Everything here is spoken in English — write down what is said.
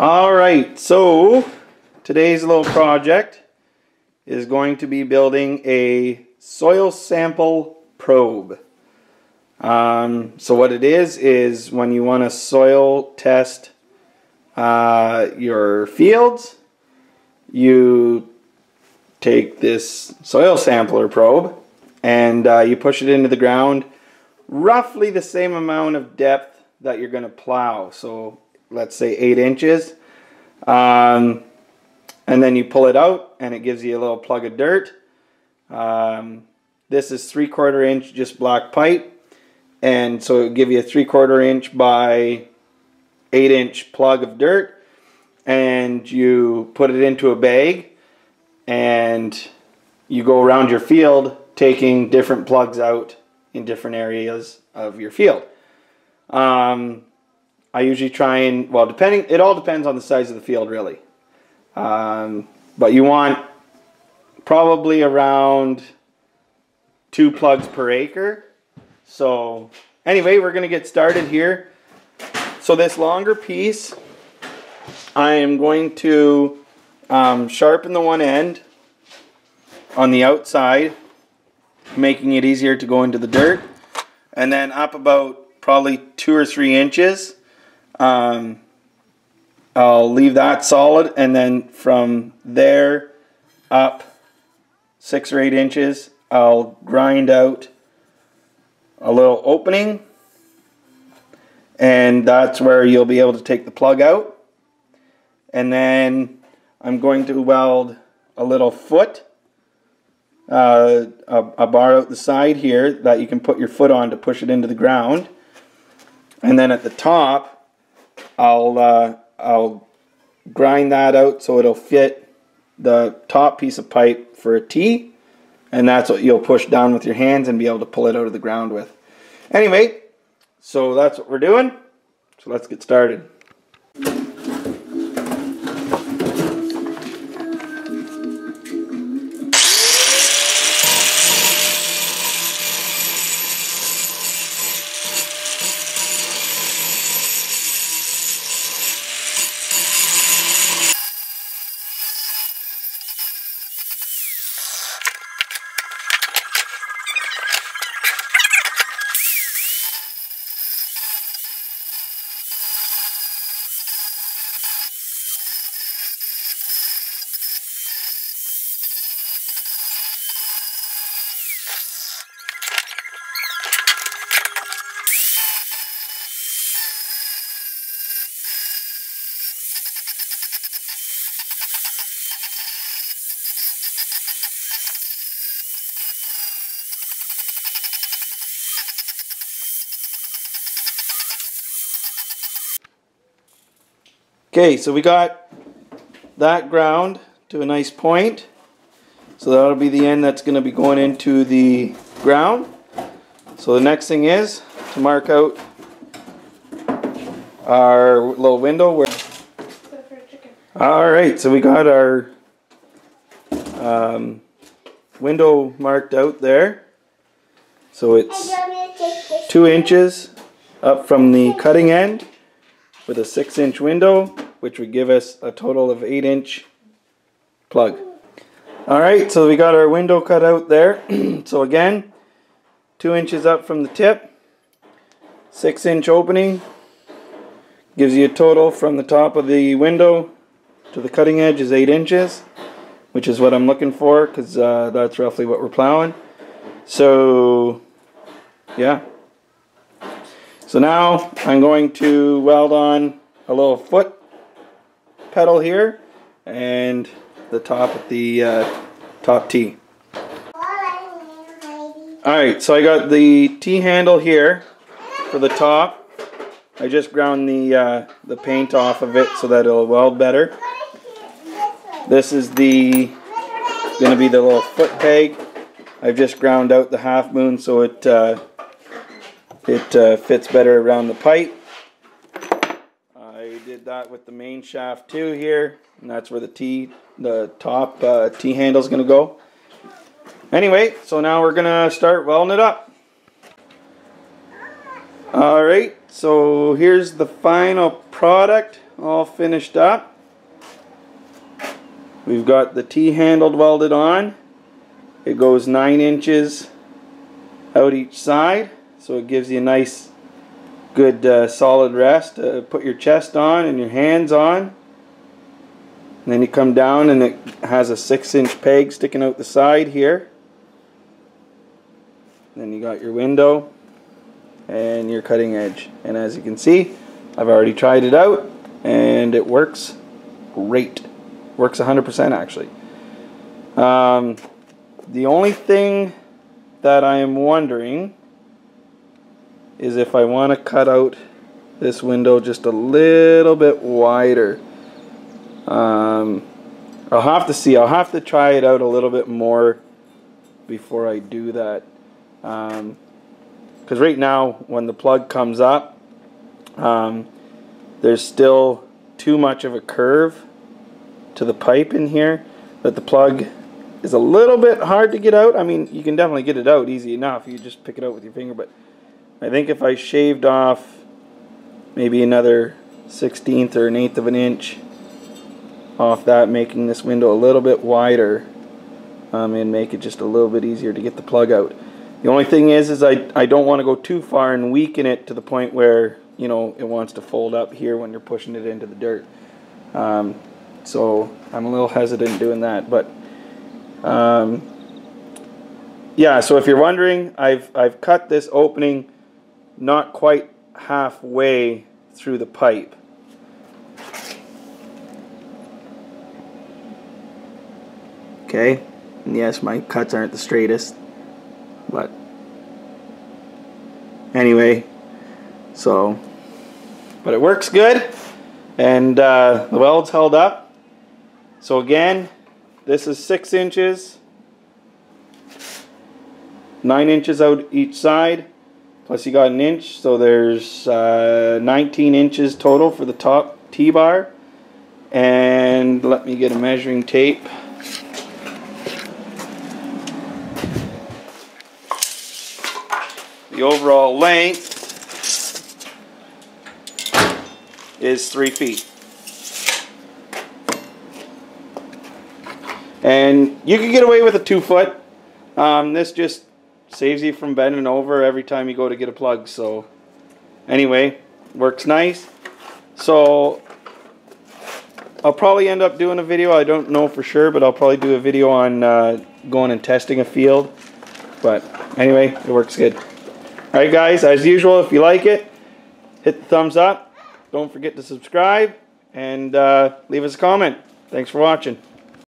All right, so today's little project is going to be building a soil sample probe. Um, so what it is is when you want to soil test uh, your fields, you take this soil sampler probe and uh, you push it into the ground roughly the same amount of depth that you're going to plow. So let's say 8 inches. Um, and then you pull it out and it gives you a little plug of dirt. Um, this is 3 quarter inch just black pipe. And so it will give you a 3 quarter inch by 8 inch plug of dirt. And you put it into a bag and you go around your field taking different plugs out in different areas of your field. Um, I usually try and, well, depending, it all depends on the size of the field, really. Um, but you want probably around two plugs per acre. So, anyway, we're to get started here. So, this longer piece, I am going to um, sharpen the one end on the outside, making it easier to go into the dirt. And then up about probably two or three inches, um, I'll leave that solid. And then from there up six or eight inches, I'll grind out a little opening. And that's where you'll be able to take the plug out. And then I'm going to weld a little foot uh, a, a, bar out the side here that you can put your foot on to push it into the ground. And then at the top, I'll, uh, I'll grind that out so it'll fit the top piece of pipe for a T. And that's what you'll push down with your hands and be able to pull it out of the ground with. Anyway, so that's what we're doing. So let's get started. Okay, so we got that ground to a nice point. So that'll be the end that's going to be going into the ground. So the next thing is to mark out our little window. Where All right, so we got our um, window marked out there. So it's two inches up from the cutting end with a six inch window which would give us a total of 8 inch plug. Alright, so we got our window cut out there. so again, 2 inches up from the tip, 6 inch opening, gives you a total from the top of the window to the cutting edge is 8 inches, which is what I'm looking for because uh, that's roughly what we're plowing. So, yeah. So now I'm going to weld on a little foot pedal here and the top at the uh, top T. Alright, so I got the T handle here for the top. I just ground the, uh, the paint off of it so that it'll weld better. This is the going to be the little foot peg. I've just ground out the half moon so it uh, it uh, fits better around the pipe that with the main shaft too here, and that's where the T, the top uh, T handle is going to go. Anyway, so now we're going to start welding it up. Alright, so here's the final product all finished up. We've got the T-handled welded on. It goes 9 inches out each side, so it gives you a nice, good, uh, solid rest to put your chest on and your hands on. And then you come down and it has a 6 inch peg sticking out the side here. Then you got your window and your cutting edge. And as you can see, I've already tried it out and it works great. Works 100% actually. Um, the only thing that I am wondering is if I want to cut out this window just a little bit wider. Um, I'll have to see. I'll have to try it out a little bit more before I do that. Because um, right now, when the plug comes up, um, there's still too much of a curve to the pipe in here that the plug is a little bit hard to get out. I mean, you can definitely get it out easy enough. You just pick it out with your finger. But I think if I shaved off maybe another 16th or an eighth of an inch off that, making this window a little bit wider um, and make it just a little bit easier to get the plug out. The only thing is, is I, I don't want to go too far and weaken it to the point where, you know, it wants to fold up here when you're pushing it into the dirt. Um, so I'm a little hesitant doing that, but um, yeah. So if you're wondering, I've I've cut this opening not quite halfway through the pipe. Okay, and yes, my cuts aren't the straightest, but anyway, so, but it works good, and uh, the weld's held up. So again, this is six inches, nine inches out each side, plus you got an inch, so there's uh, 19 inches total for the top T-bar. And let me get a measuring tape. The overall length is three feet. And you can get away with a two foot. Um, this just saves you from bending over every time you go to get a plug. So anyway, works nice. So I'll probably end up doing a video. I don't know for sure, but I'll probably do a video on uh, going and testing a field. But anyway, it works good. Alright guys, as usual, if you like it, hit the thumbs up. Don't forget to subscribe and uh, leave us a comment. Thanks for watching.